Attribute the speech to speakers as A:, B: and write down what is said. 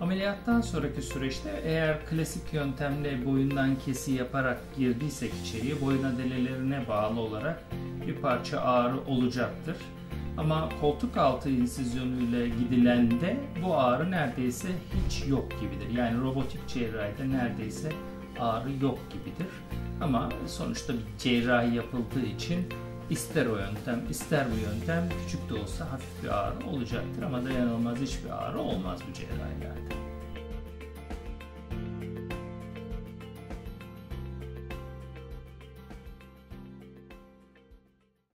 A: Ameliyattan sonraki süreçte eğer klasik yöntemle boyundan kesi yaparak girdiysek içeriye boyun adelelerine bağlı olarak bir parça ağrı olacaktır. Ama koltuk altı insizyonuyla gidilende bu ağrı neredeyse hiç yok gibidir. Yani robotik cerrahide neredeyse ağrı yok gibidir. Ama sonuçta bir cerrahi yapıldığı için ister o yöntem ister bu yöntem küçük de olsa hafif bir ağrı olacaktır ama dayanılmaz hiçbir ağrı olmaz bu cerrahilerde.